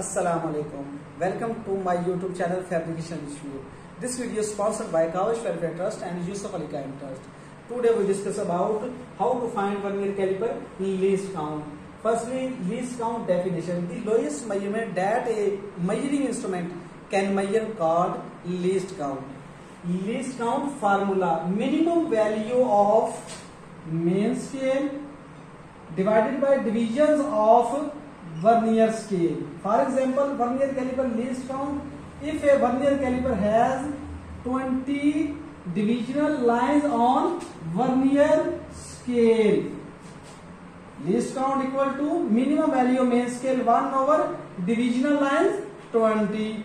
Assalamualaikum. Welcome to my YouTube channel Fabrication Review. This video is sponsored by Kawash Welfare Trust and Yusuf Ali Kaim Trust. Today we discuss about how to find one year caliper least count. Firstly, least count definition. The lowest measurement that a measuring instrument can measure called least count. Least count formula: minimum value of mean scale divided by divisions of vernier scale. For example, vernier caliper least count. If a vernier caliper has 20 divisional lines on vernier scale, least count equal to minimum value main scale 1 over divisional lines 20.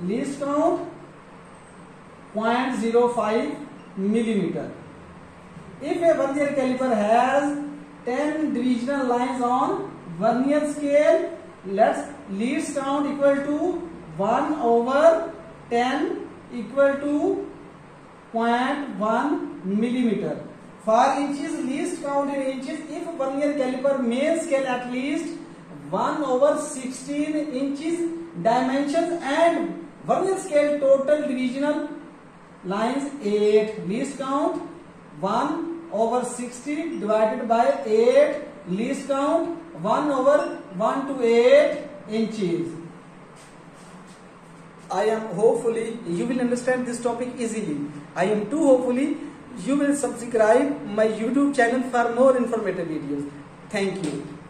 Least count 0.05 millimeter. If a vernier caliper has 10 divisional lines on Vernier scale leads count equal to 1/10 equal to 0.1 millimeter. For inches, least count in inches, if Vernier caliper main scale at least 1/16 inches dimensions and Vernier scale total divisional lines 8, least count 1/60 divided by 8 least count 1 over 1 to 8 inches. I am hopefully you will understand this topic easily. I am too hopefully you will subscribe my YouTube channel for more informative videos. Thank you.